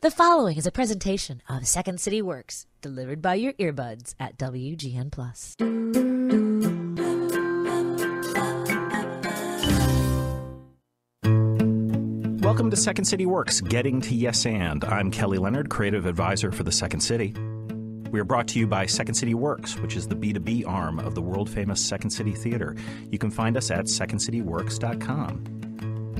The following is a presentation of Second City Works, delivered by your earbuds at WGN Plus. Welcome to Second City Works, Getting to Yes and. I'm Kelly Leonard, creative advisor for the Second City. We are brought to you by Second City Works, which is the B2B arm of the world famous Second City Theater. You can find us at secondcityworks.com.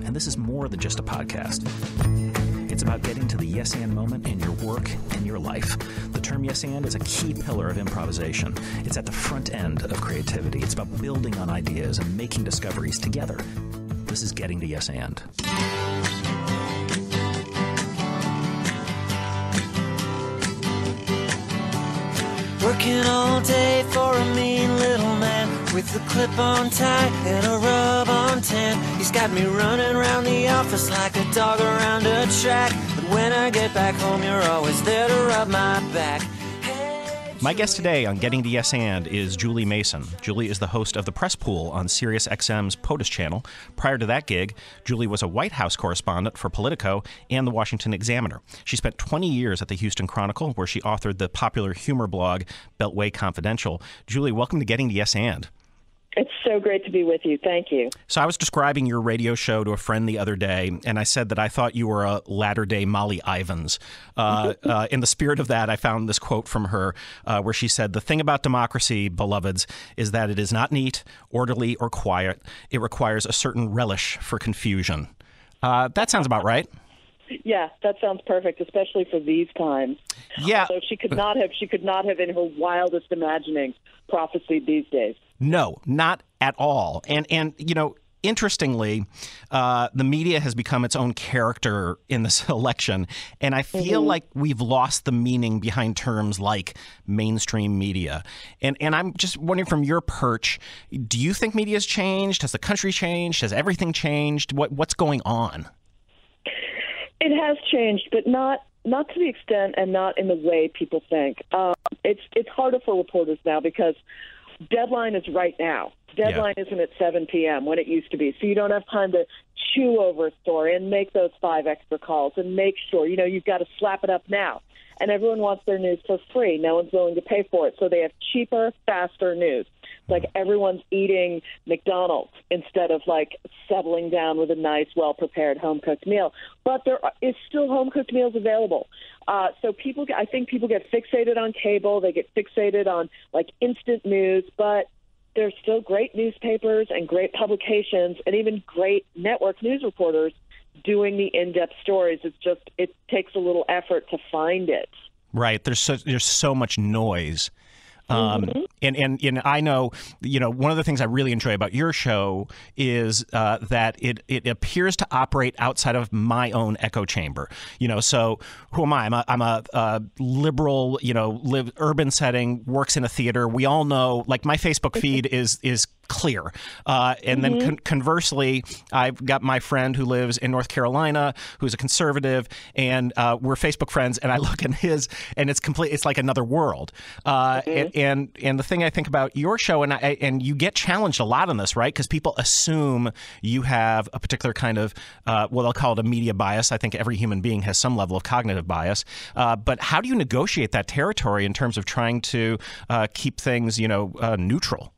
And this is more than just a podcast. It's about getting to the yes and moment in your work and your life. The term yes and is a key pillar of improvisation. It's at the front end of creativity. It's about building on ideas and making discoveries together. This is getting to yes and. Working all day for a man with a clip on tie and a rub on tan. He's got me running around the office like a dog around a track. But when I get back home, you're always there to rub my back. My guest today on Getting to Yes and is Julie Mason. Julie is the host of the Press Pool on Sirius XM's POTUS channel. Prior to that gig, Julie was a White House correspondent for Politico and the Washington Examiner. She spent 20 years at the Houston Chronicle, where she authored the popular humor blog Beltway Confidential. Julie, welcome to Getting to Yes and. It's so great to be with you. Thank you. So I was describing your radio show to a friend the other day, and I said that I thought you were a latter-day Molly Ivins. Uh, uh, in the spirit of that, I found this quote from her uh, where she said, "The thing about democracy, beloveds, is that it is not neat, orderly, or quiet. It requires a certain relish for confusion." Uh, that sounds about right. Yeah, that sounds perfect, especially for these times. Yeah. So she could not have she could not have in her wildest imaginings prophesied these days. No, not at all. And and you know, interestingly, uh, the media has become its own character in this election, and I feel like we've lost the meaning behind terms like mainstream media. And and I'm just wondering from your perch, do you think media's changed? Has the country changed? Has everything changed? What what's going on? It has changed, but not not to the extent and not in the way people think. Um, it's it's harder for reporters now because deadline is right now. Deadline isn't at 7 p.m. when it used to be, so you don't have time to chew over a story and make those five extra calls and make sure you know you've got to slap it up now. And everyone wants their news for free. No one's willing to pay for it, so they have cheaper, faster news. Like everyone's eating McDonald's instead of like settling down with a nice, well prepared home cooked meal. But there is still home cooked meals available. Uh, so people, I think people get fixated on cable. They get fixated on like instant news, but there's still great newspapers and great publications and even great network news reporters doing the in-depth stories. It's just it takes a little effort to find it. Right. There's so, there's so much noise. Um, and, and and I know, you know, one of the things I really enjoy about your show is uh, that it it appears to operate outside of my own echo chamber. You know, so who am I? I'm a, I'm a, uh liberal, you know, live urban setting, works in a theater. We all know, like my Facebook feed is is clear. Uh, and then con- conversely, I've got my friend who lives in North Carolina, who's a conservative, and uh, we're Facebook friends. And I look in his, and it's complete. It's like another world. Uh, and, and and the thing I think about your show, and I and you get challenged a lot on this, right? Because people assume you have a particular kind of, uh, well, they'll call it a media bias. I think every human being has some level of cognitive bias. Uh, but how do you negotiate that territory in terms of trying to uh, keep things, you know, uh, neutral?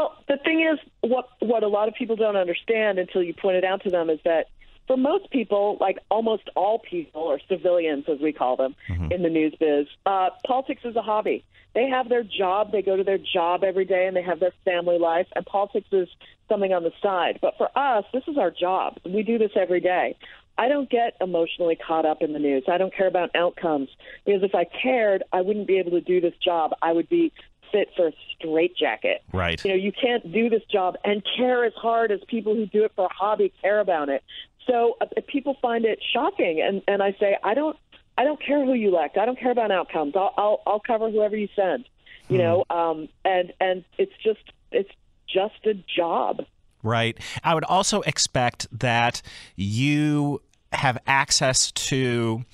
Well, the thing is, what what a lot of people don't understand until you point it out to them is that for most people, like almost all people or civilians as we call them in the news biz, uh, politics is a hobby. They have their job, they go to their job every day, and they have their family life, and politics is something on the side. But for us, this is our job. We do this every day. I don't get emotionally caught up in the news. I don't care about outcomes because if I cared, I wouldn't be able to do this job. I would be fit for a straitjacket. Right. You know, you can't do this job and care as hard as people who do it for a hobby care about it. So uh, people find it shocking, and and I say I don't I don't care who you elect. I don't care about outcomes. I'll I'll, I'll cover whoever you send. You know, um, and and it's just it's just a job. Right. I would also expect that you have access to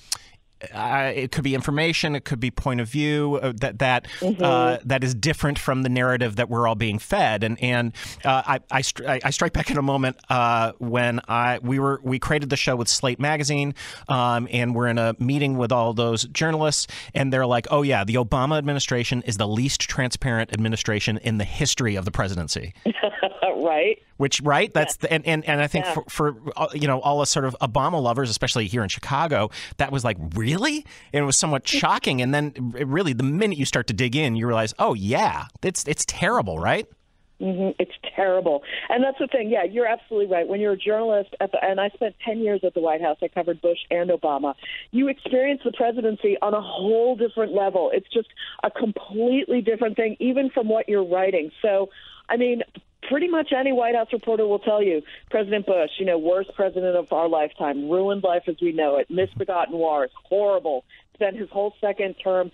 uh, it could be information, it could be point of view uh, that that mm-hmm. uh, that is different from the narrative that we're all being fed. And and uh, I I, stri- I, strike back in a moment uh, when I we were we created the show with Slate Magazine, um, and we're in a meeting with all those journalists, and they're like, "Oh yeah, the Obama administration is the least transparent administration in the history of the presidency." right. Which right? That's yeah. the, and, and and I think yeah. for, for you know all us sort of Obama lovers, especially here in Chicago, that was like really, and it was somewhat shocking. And then really, the minute you start to dig in, you realize, oh yeah, it's it's terrible, right? Mm-hmm. It's terrible, and that's the thing. Yeah, you're absolutely right. When you're a journalist, at the, and I spent ten years at the White House. I covered Bush and Obama. You experience the presidency on a whole different level. It's just a completely different thing, even from what you're writing. So, I mean, pretty much any White House reporter will tell you President Bush, you know, worst president of our lifetime, ruined life as we know it, misbegotten wars, horrible. Spent his whole second term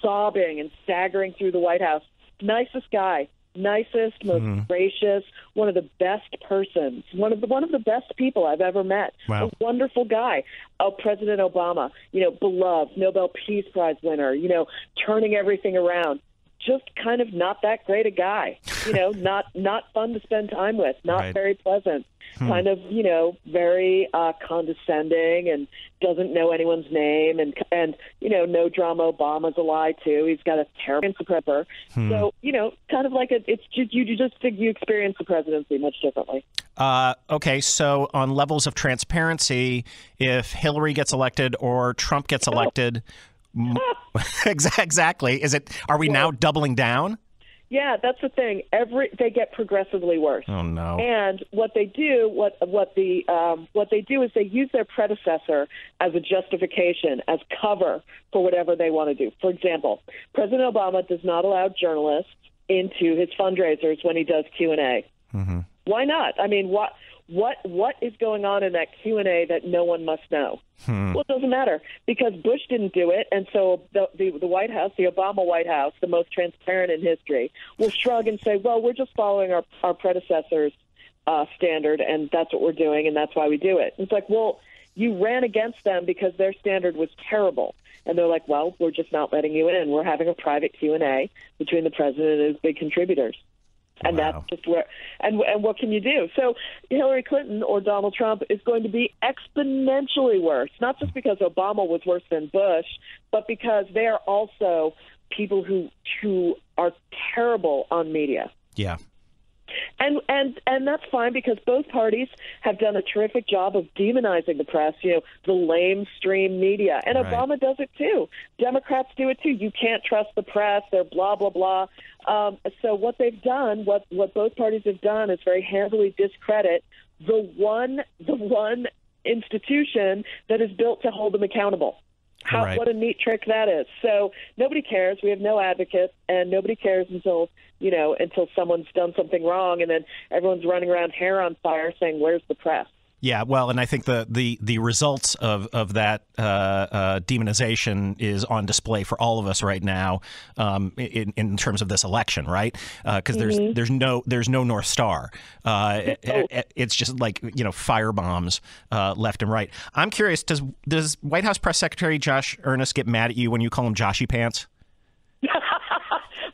sobbing and staggering through the White House. Nicest guy, nicest, most mm-hmm. gracious, one of the best persons, one of the one of the best people I've ever met. Wow. A wonderful guy. Oh, President Obama, you know, beloved, Nobel Peace Prize winner, you know, turning everything around just kind of not that great a guy. You know, not not fun to spend time with, not right. very pleasant. Hmm. Kind of, you know, very uh, condescending and doesn't know anyone's name and and you know, no drama. Obama's a lie too. He's got a terrible suppressor. Hmm. So you know, kind of like a, it's just you, you just think you experience the presidency much differently. Uh, okay, so on levels of transparency, if Hillary gets elected or Trump gets elected, exactly. Is it? Are we now doubling down? Yeah, that's the thing. Every they get progressively worse. Oh no! And what they do, what what the um, what they do is they use their predecessor as a justification, as cover for whatever they want to do. For example, President Obama does not allow journalists into his fundraisers when he does Q and A. Mm-hmm. Why not? I mean, what what what is going on in that Q and A that no one must know? Hmm. Well, it doesn't matter because Bush didn't do it, and so the, the the White House, the Obama White House, the most transparent in history, will shrug and say, "Well, we're just following our our predecessors' uh, standard, and that's what we're doing, and that's why we do it." It's like, well, you ran against them because their standard was terrible, and they're like, "Well, we're just not letting you in. We're having a private Q and A between the president and his big contributors." And wow. that's just where and and what can you do? So hillary clinton or donald trump is going to be exponentially worse not just because obama was worse than bush but because they are also people who who are terrible on media. Yeah and and and that's fine because both parties have done a terrific job of demonizing the press. You know, the lamestream media, and right. Obama does it too. Democrats do it too. You can't trust the press. They're blah blah blah. Um, so what they've done, what what both parties have done, is very handily discredit the one the one institution that is built to hold them accountable. How, right. What a neat trick that is. So nobody cares. We have no advocates, and nobody cares until you know until someone's done something wrong, and then everyone's running around hair on fire saying, "Where's the press?" Yeah, well, and I think the the, the results of of that uh, uh, demonization is on display for all of us right now um, in in terms of this election, right? Because uh, mm-hmm. there's there's no there's no north star. Uh, it, it, it's just like you know fire bombs uh, left and right. I'm curious does does White House press secretary Josh Earnest get mad at you when you call him Joshy Pants?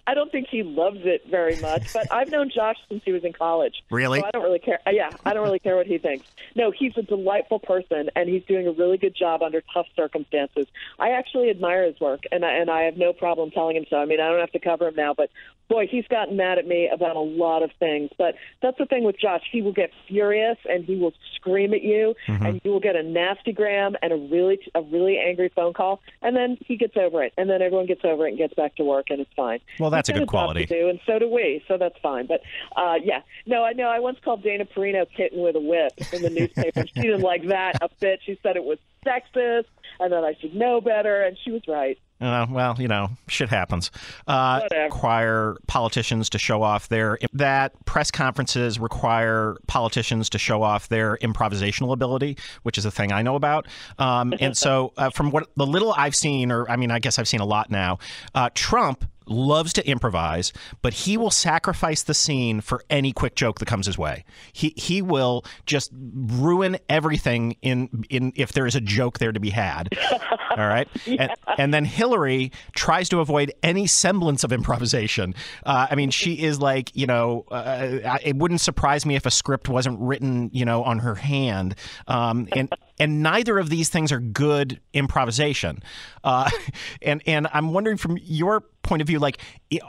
I don't think he loves it very much, but I've known Josh since he was in college. Really? So I don't really care. Uh, yeah, I don't really care what he thinks. No, he's a delightful person, and he's doing a really good job under tough circumstances. I actually admire his work, and I, and I have no problem telling him so. I mean, I don't have to cover him now, but boy, he's gotten mad at me about a lot of things. But that's the thing with Josh; he will get furious and he will scream at you, mm-hmm. and you will get a nasty gram and a really a really angry phone call, and then he gets over it, and then everyone gets over it and gets back to work, and it's fine. Well, that's a good quality. To do, and so do we, so that's fine. But uh, yeah, no, I know. I once called Dana Perino "kitten with a whip" in the newspaper. she didn't like that a bit. She said it was sexist and that I should know better, and she was right. Uh, well, you know, shit happens. Uh, require politicians to show off their that press conferences require politicians to show off their improvisational ability, which is a thing I know about. Um, and so, uh, from what the little I've seen, or I mean, I guess I've seen a lot now, uh, Trump loves to improvise, but he will sacrifice the scene for any quick joke that comes his way. He he will just ruin everything in in if there is a joke there to be had. All right, and, and then Hillary tries to avoid any semblance of improvisation. Uh, I mean, she is like you know, uh, it wouldn't surprise me if a script wasn't written you know on her hand, um, and and neither of these things are good improvisation. Uh, and and I'm wondering from your point of view, like,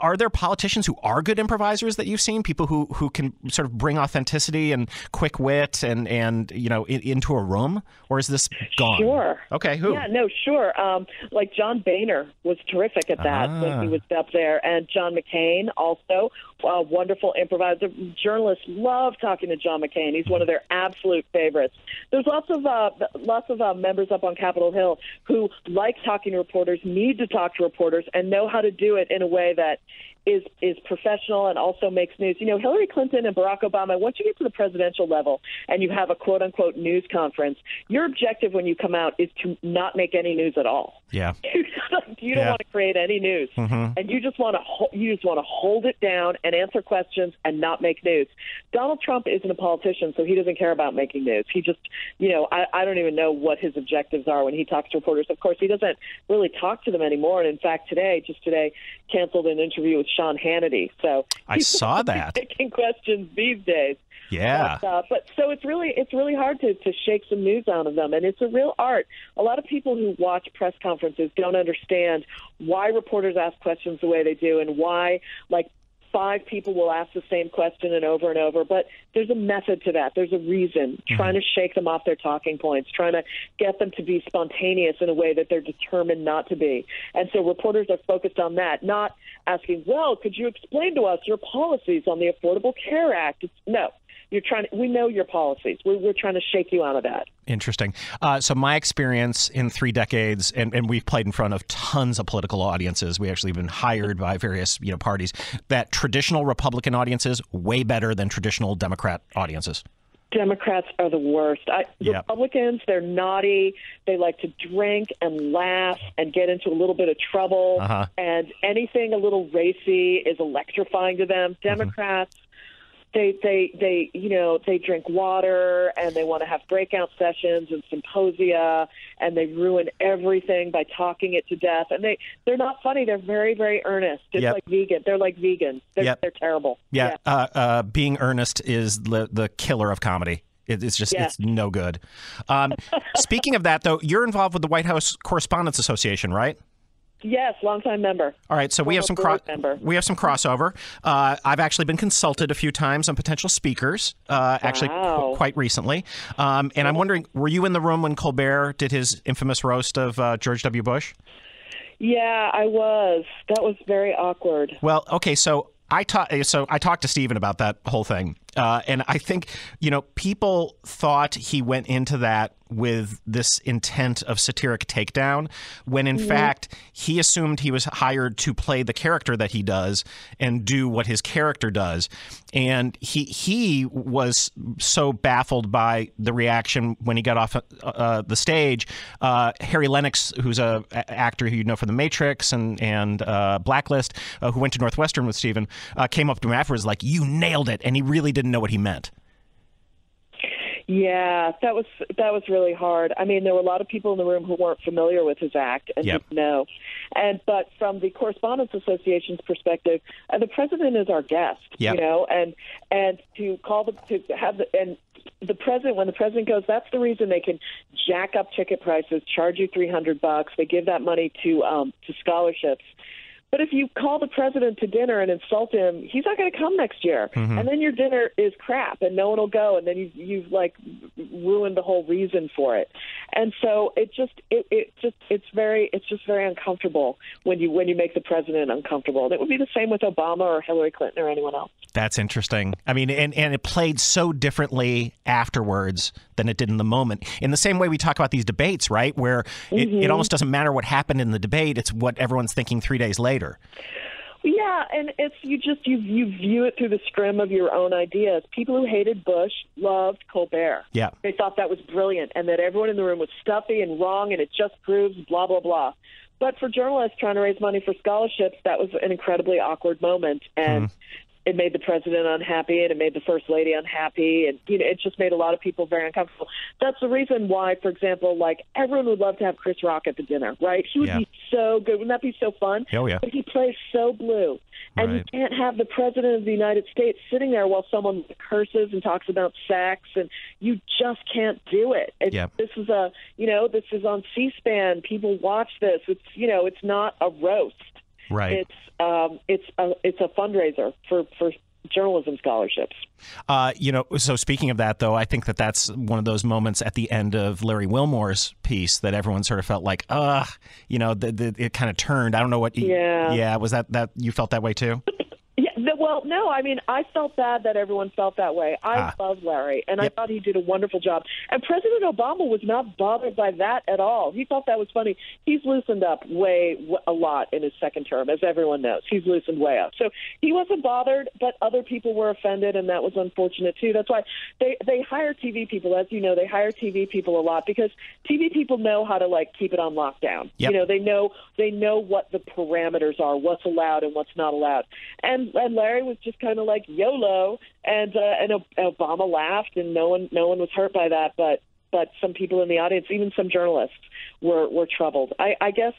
are there politicians who are good improvisers that you've seen? People who who can sort of bring authenticity and quick wit and and you know in, into a room, or is this gone? Sure. Okay. Who? Yeah. No. Sure. Um, like John Boehner was terrific at that Ah. when he was up there, and John McCain also a wonderful improviser. Journalists love talking to John McCain. He's one of their absolute favorites. There's lots of uh, lots of uh, members up on Capitol Hill who like talking to reporters, need to talk to reporters, and know how to do it in a way that is is professional and also makes news. You know, Hillary Clinton and Barack Obama. Once you get to the presidential level and you have a quote unquote news conference, your objective when you come out is to not make any news at all. Yeah. you don't Yeah. want to create any news, mm-hmm. and you just want to you just want to hold it down and answer questions and not make news. Donald Trump isn't a politician, so he doesn't care about making news. He just, you know, I, I don't even know what his objectives are when he talks to reporters. Of course, he doesn't really talk to them anymore. And in fact, today, just today, canceled an interview with Sean Hannity. So I saw that. taking questions these days. Yeah. But, uh, but so it's really it's really hard to to shake some news out of them, and it's a real art. A lot of people who watch press conferences don't understand why reporters ask questions the way they do, and why like five people will ask the same question and over and over. But there's a method to that. There's a reason. Mm-hmm. Trying to shake them off their talking points, trying to get them to be spontaneous in a way that they're determined not to be. And so reporters are focused on that, not asking, "Well, could you explain to us your policies on the Affordable Care Act?" It's, no. You're trying. To, we know your policies. We're, we're trying to shake you out of that. Interesting. Uh, so my experience in three decades, and, and we've played in front of tons of political audiences. We actually have been hired by various you know parties. That traditional Republican audiences way better than traditional Democrat audiences. Democrats are the worst. I, Yep. Republicans, they're naughty. They like to drink and laugh and get into a little bit of trouble. Uh-huh. And anything a little racy is electrifying to them. Mm-hmm. They they they you know they drink water and they want to have breakout sessions and symposia and they ruin everything by talking it to death. And they they're not funny. They're very very earnest. Just Yep. like vegan. They're like vegans. They're Yep. they're terrible. Yeah, Uh, uh, being earnest is the the killer of comedy. It, it's just Yeah. it's no good. Um, speaking of that, though, you're involved with the White House Correspondents Association, right? Yes, longtime member. All right, so we have some cro- member. we have some crossover. Uh, I've actually been consulted a few times on potential speakers, uh, actually Wow. qu- quite recently. Um, and I'm wondering, were you in the room when Colbert did his infamous roast of uh, George W. Bush? Yeah, I was. That was very awkward. Well, okay, so I talked so I talked to Stephen about that whole thing, uh, and I think you know people thought he went into that with this intent of satiric takedown, when in fact he assumed he was hired to play the character that he does and do what his character does, and he he was so baffled by the reaction when he got off uh, the stage. Uh, Harry Lennix, who's a, a actor who you know from The Matrix and and uh, Blacklist, uh, who went to Northwestern with Stephen, uh, came up to him afterwards like, "You nailed it," and he really didn't know what he meant. Yeah, that was that was really hard. I mean, there were a lot of people in the room who weren't familiar with his act and Yep. didn't know. And but from the Correspondents Association's perspective, uh, the president is our guest. Yep. You know, and and to call the to have the and the president when the president goes, that's the reason they can jack up ticket prices, charge you three hundred bucks. They give that money to um, to scholarships. But if you call the president to dinner and insult him, he's not going to come next year, mm-hmm. and then your dinner is crap, and no one will go, and then you've you've like ruined the whole reason for it. And so it just it, it just it's very it's just very uncomfortable when you when you make the president uncomfortable. And it would be the same with Obama or Hillary Clinton or anyone else. That's interesting. I mean, and, and it played so differently afterwards than it did in the moment. In the same way we talk about these debates, right? Where it, it mm-hmm. almost doesn't matter what happened in the debate, it's what everyone's thinking three days later. Yeah, and it's you just you you view it through the scrim of your own ideas. People who hated Bush loved Colbert. Yeah. They thought that was brilliant and that everyone in the room was stuffy and wrong and it just proves blah blah blah. but for journalists trying to raise money for scholarships, that was an incredibly awkward moment, and mm-hmm. It made the president unhappy, and it made the first lady unhappy, and you know, it just made a lot of people very uncomfortable. That's the reason why, for example, like everyone would love to have Chris Rock at the dinner, right? He would Yeah. be so good. Wouldn't that be so fun? Oh, yeah. But he plays so blue. And you can't have the president of the United States sitting there while someone curses and talks about sex, and you just can't do it. It's, Yeah. This is a, you know, this is on C-SPAN. People watch this. It's, you know, it's not a roast. Right. It's, um, it's a, it's a fundraiser for for journalism scholarships. Uh, you know, so speaking of that, though, I think that that's one of those moments at the end of Larry Wilmore's piece that everyone sort of felt like, ugh, you know, the, the, it kind of turned. I don't know what. Yeah. Yeah. Was that that you felt that way too? Well, no, I mean, I felt bad that everyone felt that way. I Ah. love Larry, and I thought he did a wonderful job. And President Obama was not bothered by that at all. He thought that was funny. He's loosened up way w- a lot in his second term, as everyone knows. He's loosened way up. So he wasn't bothered, but other people were offended, and that was unfortunate too. That's why they they hire TV people, as you know, they hire TV people a lot because TV people know how to like keep it on lockdown. Yep. You know, they know they know what the parameters are, what's allowed and what's not allowed. And and Larry was just kind of like YOLO, and uh, and Obama laughed, and no one no one was hurt by that, but but some people in the audience, even some journalists, were were troubled. I, I guess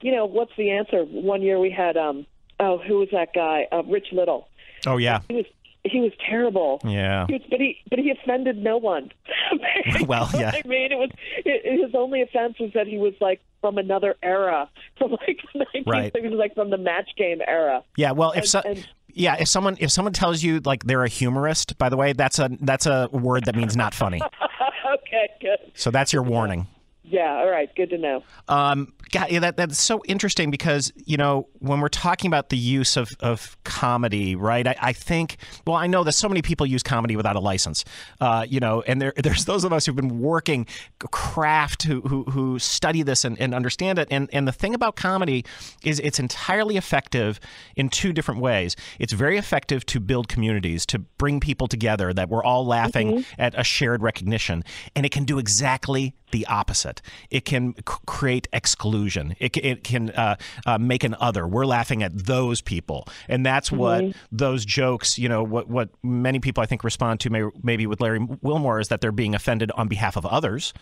you know what's the answer? One year we had um oh who was that guy? Uh, Rich Little. Oh yeah. He was he was terrible. Yeah. He was, but he but he offended no one. Well, yeah. I mean, it was it, his only offense was that he was like from another era, from like the 1960s, Right. he was like from the match game era. Yeah. Well, if And- so, and- yeah, if someone if someone tells you like they're a humorist, by the way, that's a that's a word that means not funny. okay, good. So that's your warning. Yeah, all right, good to know. Um, God, yeah, that that's so interesting because you know when we're talking about the use of, of comedy, right? I, I think, well, I know that so many people use comedy without a license, uh, you know, and there there's those of us who've been working craft who who, who study this and, and understand it. And and the thing about comedy is it's entirely effective in two different ways. It's very effective to build communities, to bring people together that we're all laughing at a shared recognition, and it can do exactly the opposite. It can create exclusion. It, it can uh, uh, make an other. We're laughing at those people, and that's what those jokes. You know, what what many people I think respond to, may, maybe with Larry Wilmore, is that they're being offended on behalf of others,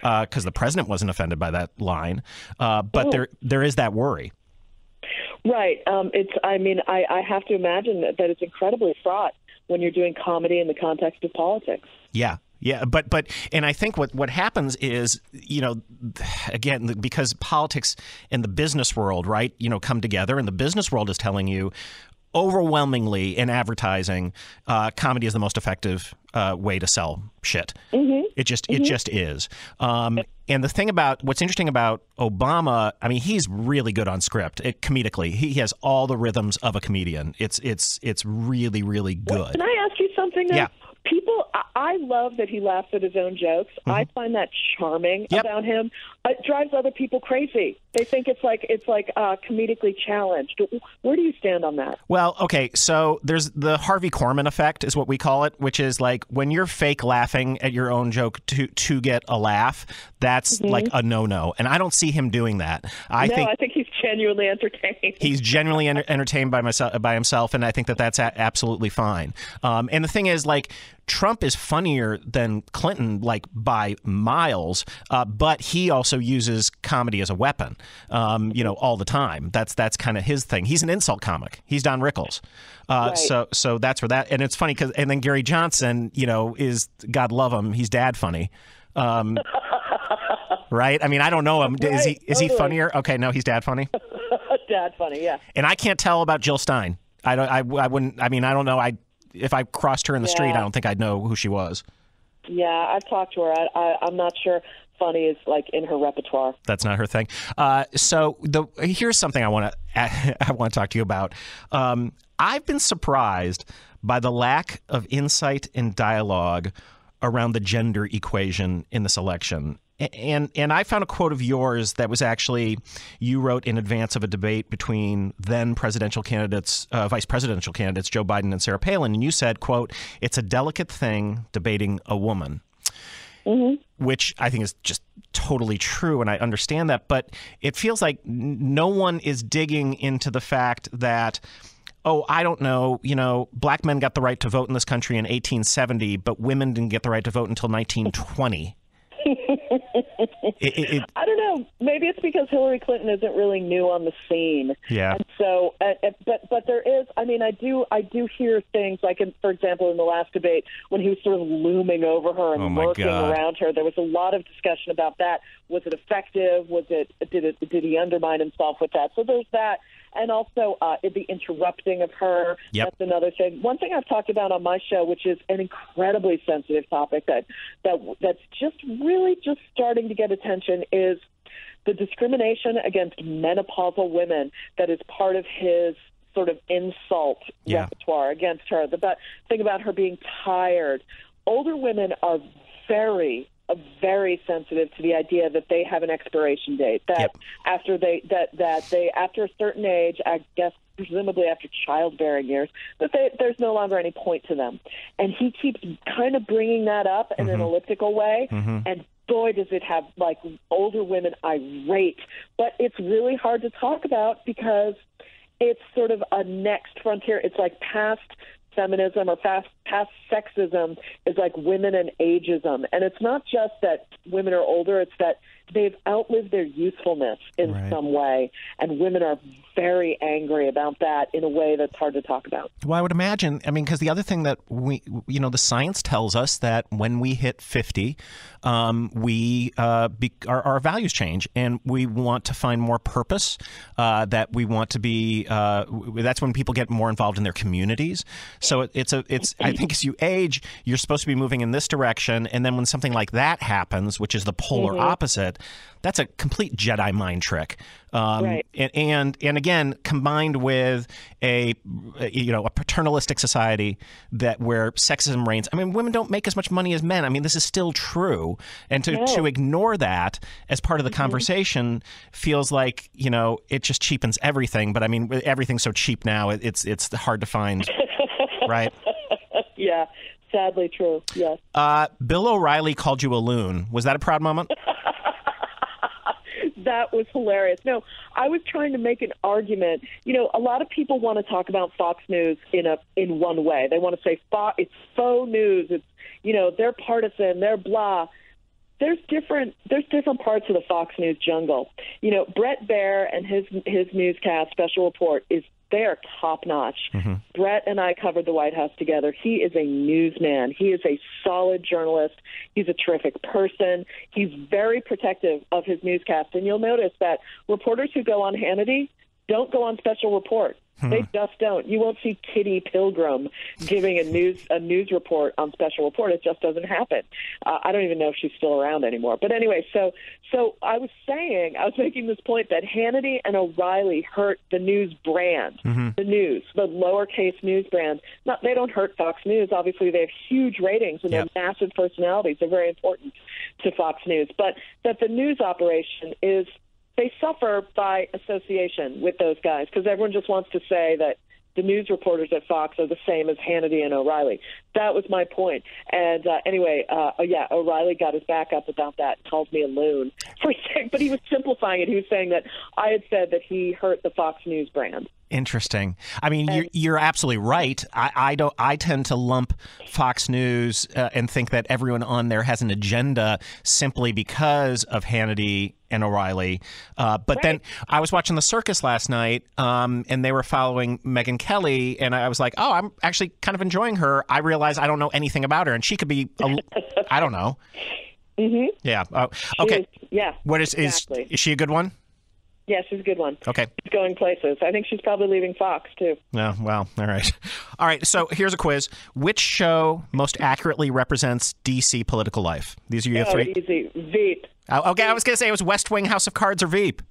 because the president wasn't offended by that line. Uh, but there there is that worry. Right. Um, it's. I mean, I, I have to imagine that, that it's incredibly fraught when you're doing comedy in the context of politics. Yeah. Yeah, but but and I think what what happens is you know again because politics and the business world right you know come together and the business world is telling you overwhelmingly in advertising uh, comedy is the most effective uh, way to sell shit. It just it just is. Um, and the thing about what's interesting about Obama, I mean, he's really good on script it, comedically. He, he has all the rhythms of a comedian. It's it's it's really really good. Can I ask you something? Yeah. People, I, love that he laughs at his own jokes. I find that charming Mm-hmm. Yep. about him. It drives other people crazy. They think it's like it's like uh, comedically challenged. Where do you stand on that? Well, okay, so there's the Harvey Korman effect, is what we call it, which is like when you're fake laughing at your own joke to to get a laugh. That's like a no no, and I don't see him doing that. I no, think I think he's genuinely entertaining. he's genuinely enter- entertained by myself by himself, and I think that that's a- absolutely fine. Um, and the thing is, like. Trump is funnier than Clinton, like by miles, uh, but he also uses comedy as a weapon, um, you know, all the time. That's that's kind of his thing. He's an insult comic. He's Don Rickles, uh, Right. so so that's where that. And it's funny because and then Gary Johnson, you know, is God love him, he's dad funny. Um, right? I mean, I don't know him. Is he Right, is he funnier? Okay, no, he's dad funny Dad, funny, yeah. and I can't tell about Jill Stein. I don't. I, I wouldn't. I mean, I don't know. I if I crossed her in the street, I don't think I'd know who she was. Yeah, I've talked to her. I, I, I'm not sure funny is like in her repertoire. That's not her thing. Uh, so the here's something I want to I want to talk to you about. Um, I've been surprised by the lack of insight and dialogue around the gender equation in this election. And and I found a quote of yours that was actually you wrote in advance of a debate between then presidential candidates, uh, vice presidential candidates Joe Biden and Sarah Palin, and you said, "quote It's a delicate thing debating a woman." which I think is just totally true, and I understand that. But it feels like n- no one is digging into the fact that. Oh, I don't know. You know, black men got the right to vote in this country in 1870, but women didn't get the right to vote until 1920. it, it, I don't know. Maybe it's because Hillary Clinton isn't really new on the scene. Yeah. And so, uh, but but there is. I mean, I do I do hear things like, in, for example, in the last debate when he was sort of looming over her and Oh, working God. around her. There was a lot of discussion about that. Was it effective? Was it did it did he undermine himself with that? So there's that. And also uh, the interrupting of her. Yep. That's another thing. One thing I've talked about on my show, which is an incredibly sensitive topic that that that's just really just starting to get attention, is the discrimination against menopausal women that is part of his sort of insult Yeah. repertoire against her. The but, thing about her being tired. Older women are very very sensitive to the idea that they have an expiration date that Yep. after they that that they after a certain age i guess presumably after childbearing years that they, there's no longer any point to them and he keeps kind of bringing that up in an mm-hmm. elliptical way mm-hmm. and boy does it have like older women irate but it's really hard to talk about because it's sort of a next frontier. It's like past feminism or past past sexism is like women and ageism, and it's not just that women are older; it's that they've outlived their usefulness in Right. some way, and women are very angry about that in a way that's hard to talk about. Well, I would imagine. I mean, because the other thing that we, you know, the science tells us that when we hit 50, um, we uh, be, our, our values change and we want to find more purpose. Uh, that we want to be. Uh, that's when people get more involved in their communities. So it, it's a. It's. I think as you age, you're supposed to be moving in this direction, and then when something like that happens, which is the polar opposite, that's a complete Jedi mind trick. Um, Right. and, and and again combined with a you know a paternalistic society that where sexism reigns. I mean women don't make as much money as men. I mean this is still true. And to, to ignore that as part of the conversation feels like you know it just cheapens everything. But i mean everything's so cheap now it, it's it's hard to find. Right? Yeah, sadly true. Yes. uh, bill o'reilly called you a loon. Was that a proud moment that was hilarious. No, I was trying to make an argument. You know, a lot of people want to talk about Fox News in a in one way. They want to say Fo- it's faux news. It's you know they're partisan. They're blah. There's different there's different parts of the Fox News jungle. You know, Bret Baier and his his newscast special report is they are top notch. Mm-hmm. Bret and I covered the White House together. He is a newsman. He is a solid journalist. He's a terrific person. He's very protective of his newscast. And you'll notice that reporters who go on Hannity don't go on special report. They just don't. You won't see Kitty Pilgrim giving a news a news report on special report. It just doesn't happen. Uh, I don't even know if she's still around anymore. But anyway, so so I was saying I was making this point that Hannity and O'Reilly hurt the news brand, the news, the lowercase news brand. Not they don't hurt Fox News. Obviously, they have huge ratings and Yep. they're massive personalities. They're very important to Fox News. But that the news operation is they suffer by association with those guys because everyone just wants to say that the news reporters at Fox are the same as Hannity and O'Reilly. That was my point. And uh, anyway, uh, oh, yeah, O'Reilly got his back up about that, called me a loon for saying, but he was simplifying it. He was saying that I had said that he hurt the Fox News brand. Interesting. I mean, you're, you're absolutely right. I, I don't. I tend to lump Fox News uh, and think that everyone on there has an agenda simply because of Hannity and O'Reilly. Uh, but then I was watching the circus last night, um, and they were following Megyn Kelly, and I was like, "Oh, I'm actually kind of enjoying her." I realize I don't know anything about her, and she could be. A, I don't know. Mm-hmm. Yeah. Uh, okay. Is- yeah. What is exactly. is is she a good one? Yeah, she's a good one. Okay. She's going places. I think she's probably leaving Fox, too. No, well, all right. All right, so here's a quiz. Which show most accurately represents DC political life? These are your Oh, three. easy. Veep. Oh, okay, I was going to say it was West Wing, House of Cards, or Veep.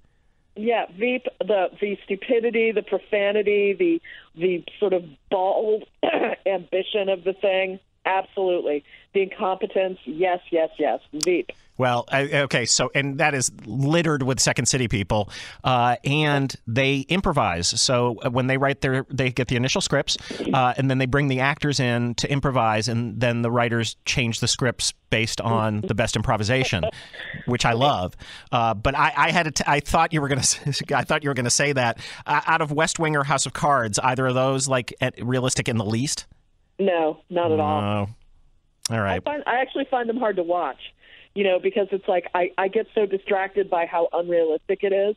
Yeah, Veep, the the stupidity, the profanity, the the sort of bald ambition of the thing. Absolutely. The incompetence, yes, yes, yes. Veep. Well, okay, so and that is littered with Second City people, uh, and they improvise. So uh, when they write their, they get the initial scripts, uh, and then they bring the actors in to improvise, and then the writers change the scripts based on the best improvisation, which I love. Uh, but I, I had, to, I thought you were gonna, I thought you were gonna say that uh, out of West Wing or House of Cards, either of those like realistic in the least. No, not at all. Oh, all right. I, find, I actually find them hard to watch you know, because it's like I, I get so distracted by how unrealistic it is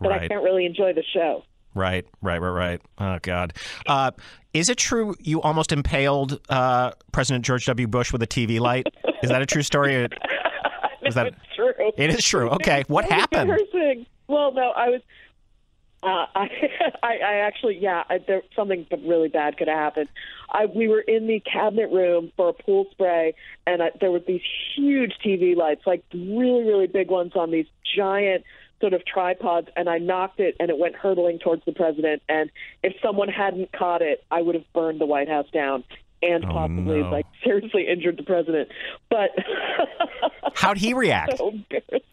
that Right. I can't really enjoy the show. Right, right, right, right. Oh God, uh, is it true you almost impaled uh, President George W. Bush with a TV light? Is that a true story? Is that it's true. it is true? Okay, what happened? Well, no, I was. Uh, I, I, I actually, yeah, I, there something really bad could have happened. I, we were in the cabinet room for a pool spray, and I, there were these huge TV lights, like really, really big ones on these giant sort of tripods, and I knocked it, and it went hurtling towards the president. And if someone hadn't caught it, I would have burned the White House down. And possibly, no. like, seriously injured the president. But How'd he react? so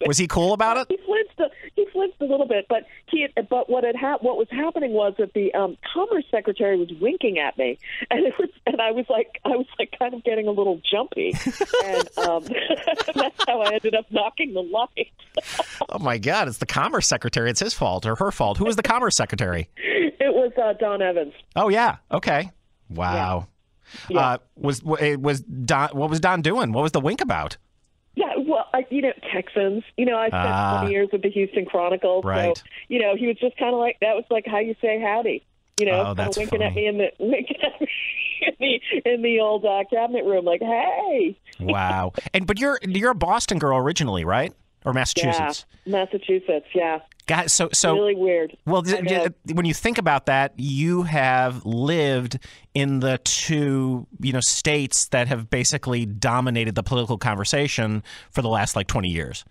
Was he cool about it? he flinched a, he flinched a little bit, but he but what had hap- what was happening was that the um, commerce secretary was winking at me, and it was and I was like I was like kind of getting a little jumpy, and um, that's how I ended up knocking the light. Oh my God, it's the Commerce Secretary. It's his fault or her fault. Who was the Commerce Secretary? It was uh, Don Evans. Oh yeah, okay. Wow. Yeah. Uh, was wa- was Don? What was Don doing? What was the wink about? Yeah, well, I, you know, Texans. You know, I spent Ah. 20 years with the Houston Chronicle, Right. so you know, he was just kind of like that was like how you say howdy. You know, Oh, kind of winking at me in the winking at me in the in the old uh, cabinet room, like, hey. Wow. and but you're you're a Boston girl originally, right? Or Massachusetts? Yeah, Massachusetts. Yeah, God, so so really weird. Well, th- I know. when you think about that, you have lived in the two, you know, states that have basically dominated the political conversation for the last like 20 years.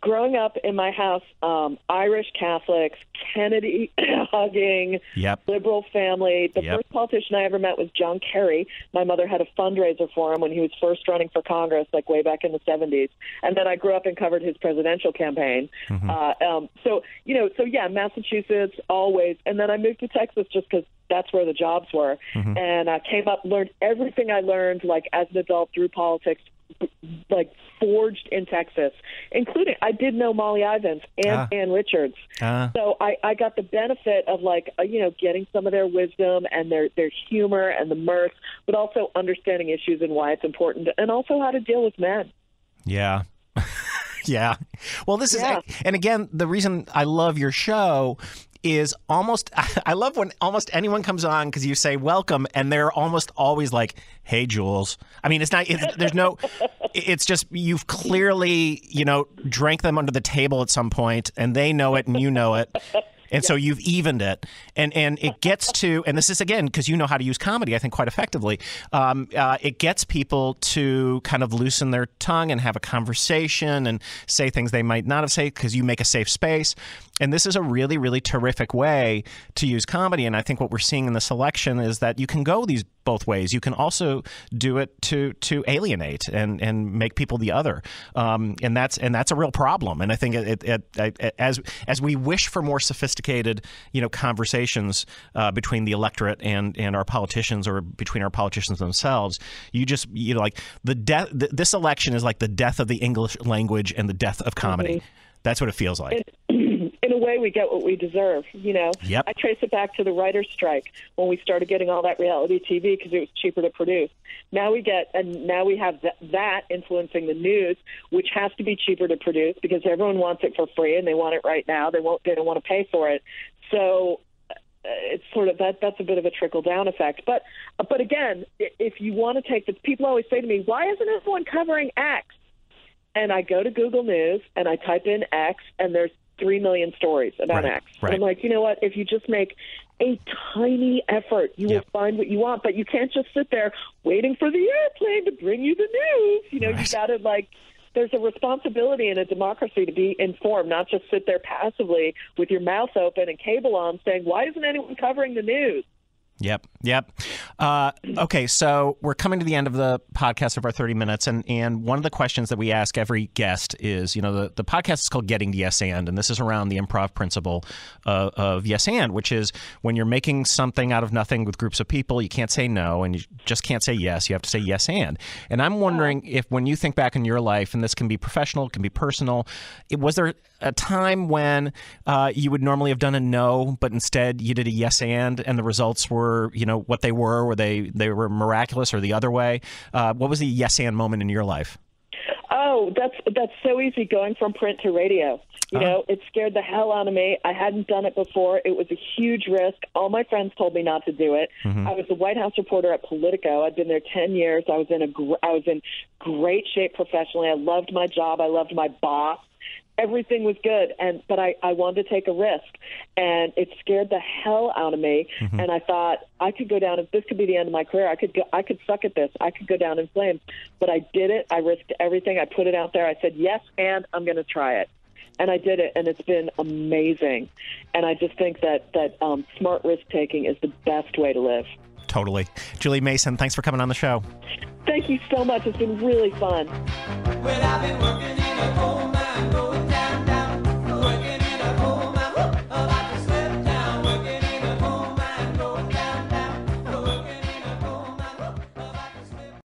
Growing up in my house, um, Irish Catholics, Kennedy hugging, Yep. liberal family. The Yep. first politician I ever met was John Kerry. My mother had a fundraiser for him when he was first running for Congress, like way back in the 70s. And then I grew up and covered his presidential campaign. Uh, um, so, you know, so yeah, Massachusetts always. And then I moved to Texas just because that's where the jobs were. And I came up, learned everything I learned, like as an adult through politics, like forged in Texas, including I did know Molly Ivins and Ah. Ann Richards. Uh, So I, I got the benefit of like uh, you know getting some of their wisdom and their their humor and the mirth, but also understanding issues and why it's important, and also how to deal with men. yeah. yeah. Well, this Yeah. is, and again, the reason I love your show is almost, I love when almost anyone comes on because you say welcome and they're almost always like, hey, Jules. I mean, it's not, it's, there's no, it's just, you've clearly, you know, drank them under the table at some point and they know it and you know it. And so you've evened it, and and it gets to, and this is again because you know how to use comedy, I think quite effectively. Um, uh, it gets people to kind of loosen their tongue and have a conversation and say things they might not have said because you make a safe space. And this is a really, really terrific way to use comedy. And I think what we're seeing in the selection is that you can go these both ways. You can also do it to to alienate and and make people the other, um, and that's and that's a real problem. And I think it, it, it, as as we wish for more sophisticated, you know, conversations uh, between the electorate and and our politicians, or between our politicians themselves, you just you know like the death. Th- this election is like the death of the English language and the death of comedy. That's what it feels like. In a way, we get what we deserve. You know, Yep. I trace it back to the writers' strike when we started getting all that reality TV because it was cheaper to produce. Now we get, and now we have that, that influencing the news, which has to be cheaper to produce because everyone wants it for free and they want it right now. They won't, they don't want to pay for it. So uh, it's sort of that that's a bit of a trickle down effect but but again if you want to take the people always say to me why isn't everyone covering x and I go to Google News and I type in X, and there's three million stories about Right, X. right. I'm like, you know what? If you just make a tiny effort, you Yep. will find what you want. But you can't just sit there waiting for the airplane to bring you the news. You know, you got to like. There's a responsibility in a democracy to be informed, not just sit there passively with your mouth open and cable on, saying, "Why isn't anyone covering the news?" Yep, yep. Uh, okay, so we're coming to the end of the podcast of our 30 minutes, and, and one of the questions that we ask every guest is, you know, the, the podcast is called Getting to Yes And, and this is around the improv principle uh, of Yes And, which is when you're making something out of nothing with groups of people, you can't say no, and you just can't say yes. You have to say yes and. And I'm wondering if when you think back in your life, and this can be professional, it can be personal, it, was there a time when uh, you would normally have done a no, but instead you did a yes and, and the results were, you know, what they were? Were they they were miraculous, or the other way? Uh, what was the yes and moment in your life? Oh, that's that's so easy going from print to radio. You Uh-huh. know, it scared the hell out of me. I hadn't done it before. It was a huge risk. All my friends told me not to do it. Mm-hmm. I was a White House reporter at Politico. I'd been there 10 years. I was in a gr- I was in great shape professionally. I loved my job. I loved my boss. Everything was good, and but I I wanted to take a risk, and it scared the hell out of me. Mm-hmm. And I thought I could go down. If this could be the end of my career, I could go, I could suck at this. I could go down in flames. But I did it. I risked everything. I put it out there. I said yes, and I'm going to try it and I did it, and it's been amazing. And I just think that that um, smart risk taking is the best way to live. Totally. Julie Mason, thanks for coming on the show. Thank you so much. It's been really fun. Well,